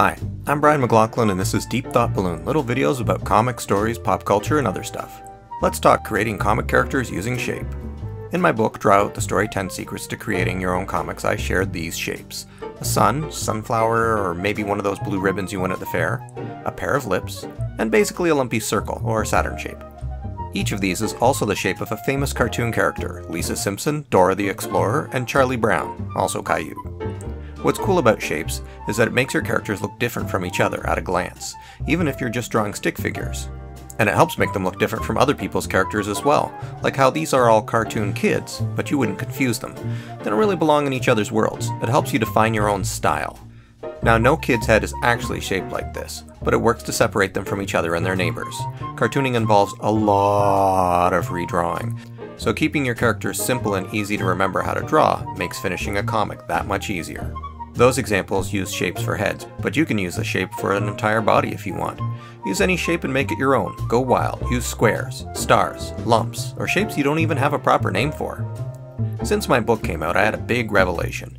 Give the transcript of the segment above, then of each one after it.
Hi, I'm Brian McLachlan and this is Deep Thought Balloon, little videos about comic stories, pop culture, and other stuff. Let's talk creating comic characters using shape. In my book, Draw Out the Story 10 Secrets to Creating Your Own Comics, I shared these shapes. A sun, sunflower, or maybe one of those blue ribbons you win at the fair, a pair of lips, and basically a lumpy circle, or Saturn shape. Each of these is also the shape of a famous cartoon character, Lisa Simpson, Dora the Explorer, and Charlie Brown, also Caillou. What's cool about shapes is that it makes your characters look different from each other at a glance, even if you're just drawing stick figures. And it helps make them look different from other people's characters as well, like how these are all cartoon kids, but you wouldn't confuse them. They don't really belong in each other's worlds. It helps you define your own style. Now, no kid's head is actually shaped like this, but it works to separate them from each other and their neighbors. Cartooning involves a lot of redrawing, so keeping your characters simple and easy to remember how to draw makes finishing a comic that much easier. Those examples use shapes for heads, but you can use a shape for an entire body if you want. Use any shape and make it your own. Go wild. Use squares, stars, lumps, or shapes you don't even have a proper name for. Since my book came out, I had a big revelation.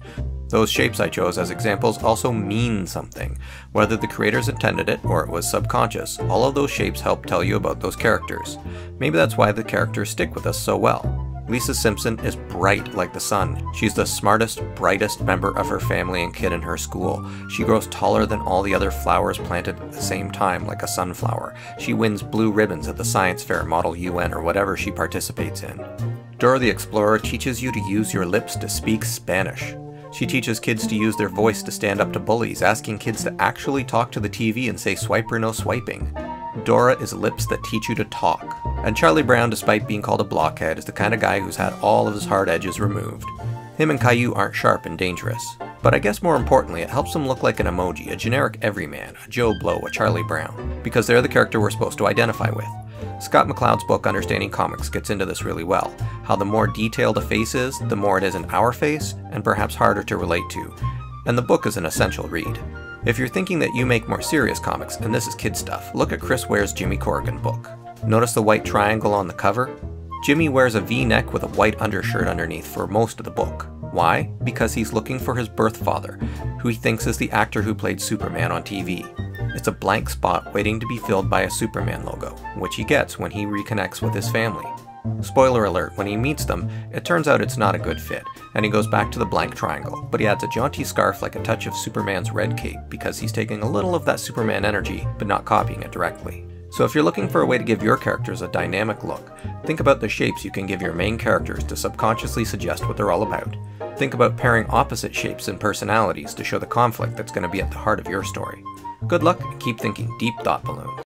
Those shapes I chose as examples also mean something. Whether the creators intended it or it was subconscious, all of those shapes help tell you about those characters. Maybe that's why the characters stick with us so well. Lisa Simpson is bright like the sun. She's the smartest, brightest member of her family and kid in her school. She grows taller than all the other flowers planted at the same time, like a sunflower. She wins blue ribbons at the science fair, Model UN, or whatever she participates in. Dora the Explorer teaches you to use your lips to speak Spanish. She teaches kids to use their voice to stand up to bullies, asking kids to actually talk to the TV and say swipe or no swiping. Dora is lips that teach you to talk. And Charlie Brown, despite being called a blockhead, is the kind of guy who's had all of his hard edges removed. Him and Caillou aren't sharp and dangerous. But I guess more importantly, it helps them look like an emoji, a generic everyman, a Joe Blow, a Charlie Brown, because they're the character we're supposed to identify with. Scott McCloud's book Understanding Comics gets into this really well. How the more detailed a face is, the more it is an our face, and perhaps harder to relate to. And the book is an essential read. If you're thinking that you make more serious comics, and this is kid stuff, look at Chris Ware's Jimmy Corrigan book. Notice the white triangle on the cover? Jimmy wears a v-neck with a white undershirt underneath for most of the book. Why? Because he's looking for his birth father, who he thinks is the actor who played Superman on TV. It's a blank spot waiting to be filled by a Superman logo, which he gets when he reconnects with his family. Spoiler alert, when he meets them, it turns out it's not a good fit, and he goes back to the blank triangle, but he adds a jaunty scarf like a touch of Superman's red cape because he's taking a little of that Superman energy, but not copying it directly. So if you're looking for a way to give your characters a dynamic look, think about the shapes you can give your main characters to subconsciously suggest what they're all about. Think about pairing opposite shapes and personalities to show the conflict that's going to be at the heart of your story. Good luck and keep thinking deep thought balloon.